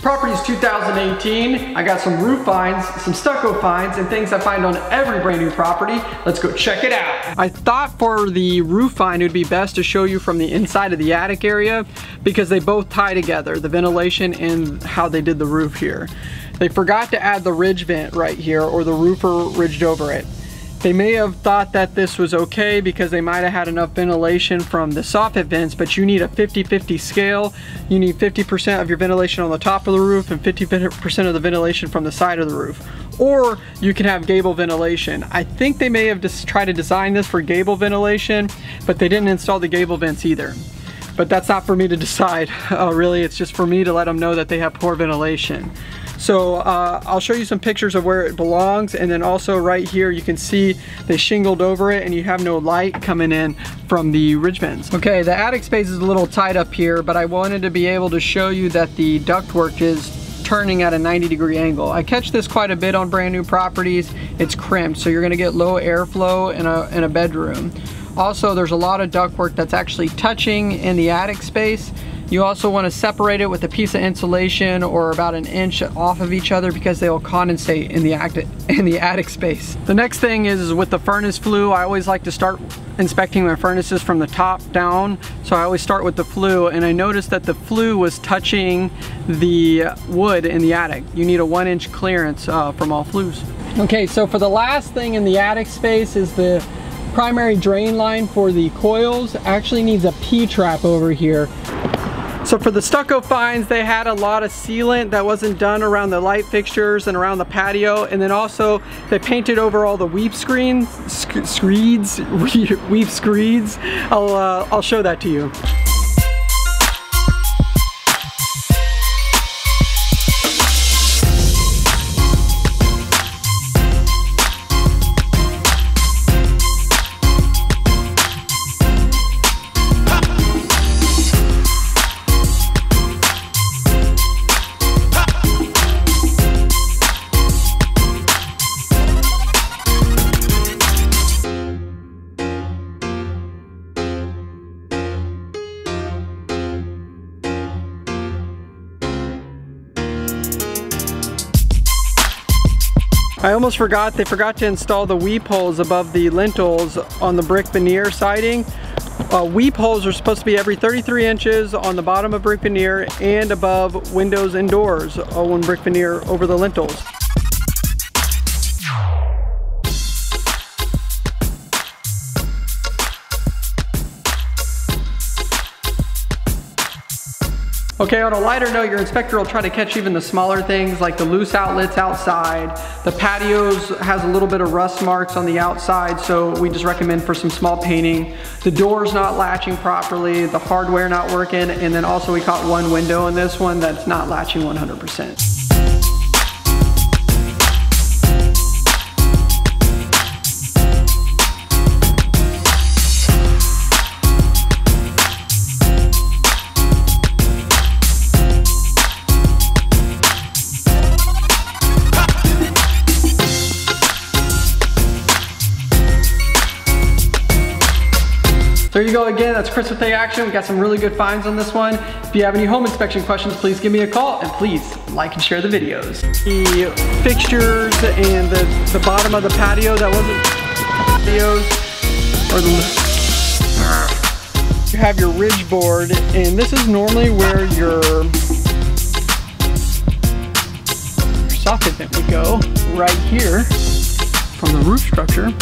Properties 2018, I got some roof finds, some stucco finds, and things I find on every brand new property. Let's go check it out. I thought for the roof find it would be best to show you from the inside of the attic area because they both tie together, the ventilation and how they did the roof here. They forgot to add the ridge vent right here or the roofer ridged over it. They may have thought that this was okay because they might have had enough ventilation from the soffit vents, but you need a 50-50 scale. You need 50% of your ventilation on the top of the roof and 50% of the ventilation from the side of the roof. Or you can have gable ventilation. I think they may have just tried to design this for gable ventilation, but they didn't install the gable vents either but that's not for me to decide. Uh, really, it's just for me to let them know that they have poor ventilation. So uh, I'll show you some pictures of where it belongs and then also right here you can see they shingled over it and you have no light coming in from the ridge vents. Okay, the attic space is a little tight up here, but I wanted to be able to show you that the ductwork is turning at a 90 degree angle. I catch this quite a bit on brand new properties. It's crimped, so you're gonna get low airflow in a, in a bedroom. Also, there's a lot of ductwork that's actually touching in the attic space you also want to separate it with a piece of insulation or about an inch off of each other because they will condensate in the, in the attic space. The next thing is with the furnace flue, I always like to start inspecting my furnaces from the top down. So I always start with the flue and I noticed that the flue was touching the wood in the attic. You need a one inch clearance uh, from all flues. Okay, so for the last thing in the attic space is the primary drain line for the coils actually needs a P-trap over here. So for the stucco finds, they had a lot of sealant that wasn't done around the light fixtures and around the patio. And then also they painted over all the weep screens, sc screeds, weep screeds. I'll, uh, I'll show that to you. I almost forgot, they forgot to install the weep holes above the lintels on the brick veneer siding. Uh, weep holes are supposed to be every 33 inches on the bottom of brick veneer and above windows and doors on brick veneer over the lintels. Okay, on a lighter note, your inspector will try to catch even the smaller things like the loose outlets outside. The patios has a little bit of rust marks on the outside, so we just recommend for some small painting. The door's not latching properly, the hardware not working, and then also we caught one window in this one that's not latching 100%. There you go again, that's Chris with A-Action. We got some really good finds on this one. If you have any home inspection questions, please give me a call and please like and share the videos. The fixtures and the, the bottom of the patio that wasn't patios or the you have your ridge board and this is normally where your, soffit vent would go right here from the roof structure